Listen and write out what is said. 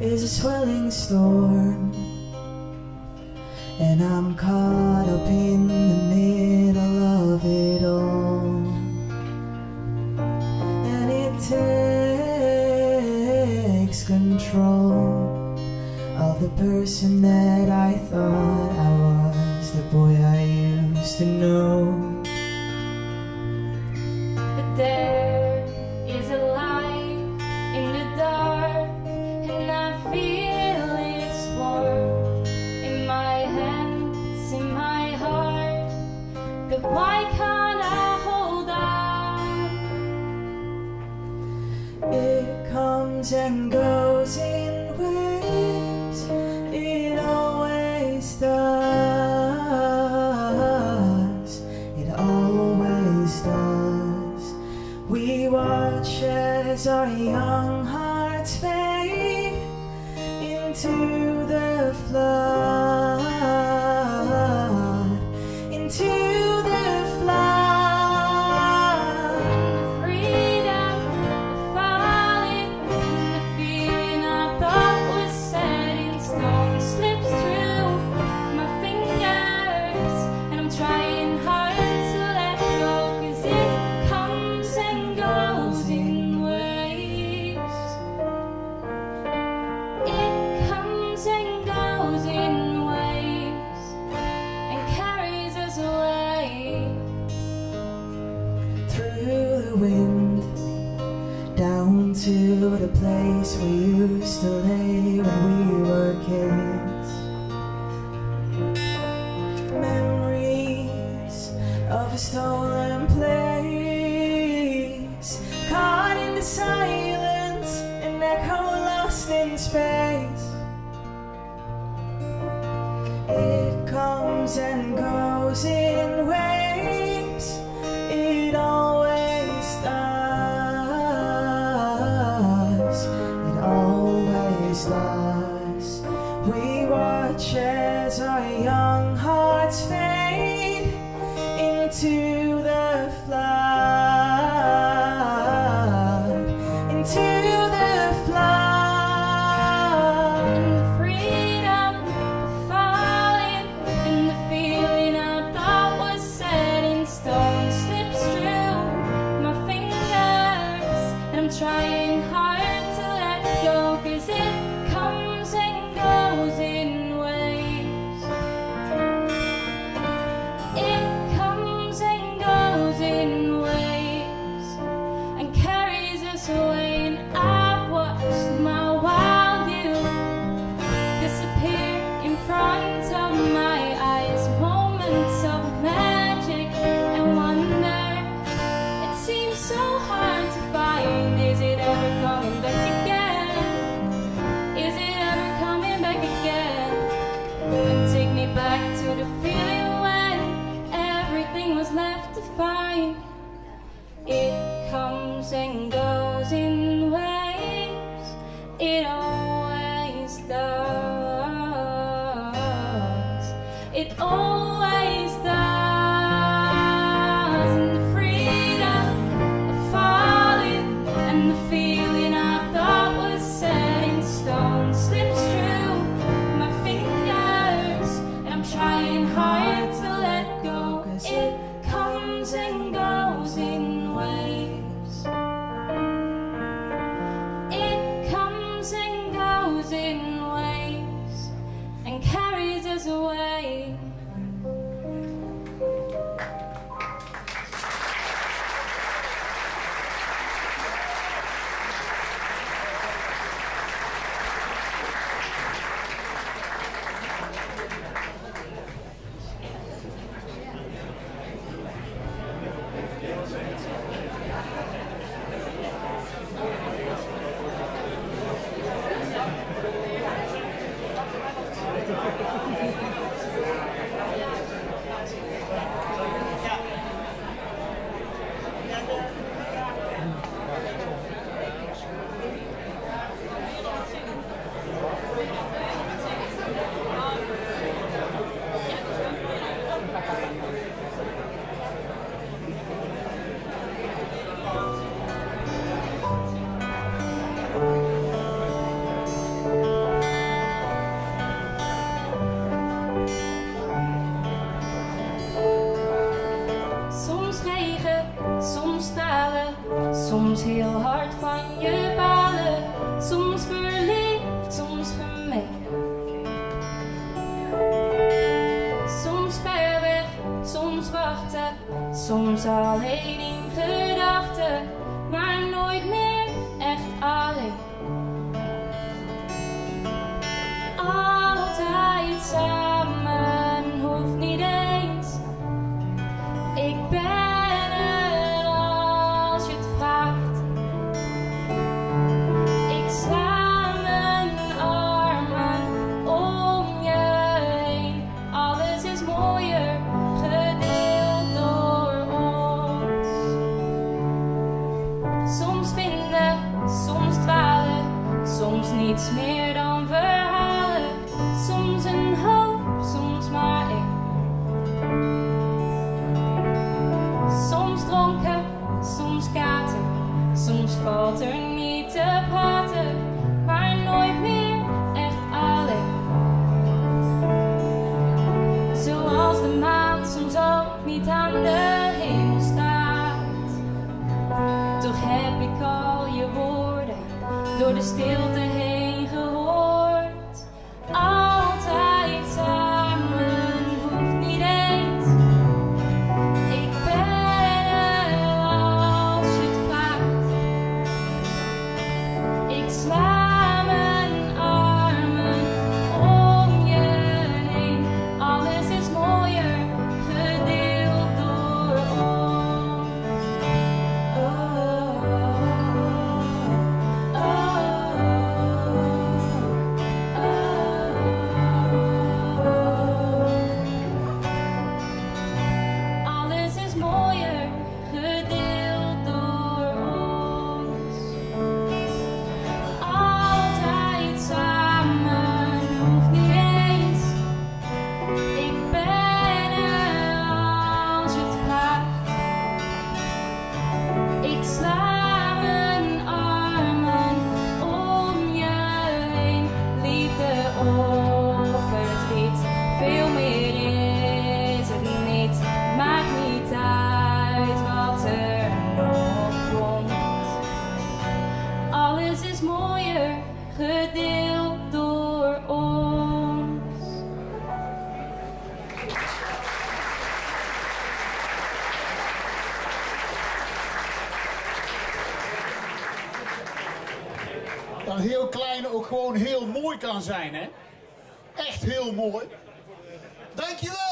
is a swelling storm. And I'm caught up in the middle of it all. And it takes control Of the person that I thought I was The boy I used to know. wind Down to the place we used to lay when we were kids. Memories of a stolen place Caught in the silence, an echo lost in space. It comes and goes in I'm trying hard to let go, cause it it all. away. soms heel hard van je balen, soms verliefd, soms gemeen. Soms ver weg, soms wachten, soms alleen in gedachten. niets meer dan verhalen, soms een hoop, soms maar één. Soms dronken, soms katen, soms valt er niet te praten, maar nooit meer echt alleen. Zoals de maan soms ook niet aan de hemel staat, toch heb ik al je woorden door de stilte heen. dat heel klein ook gewoon heel mooi kan zijn, hè? Echt heel mooi. Dankjewel!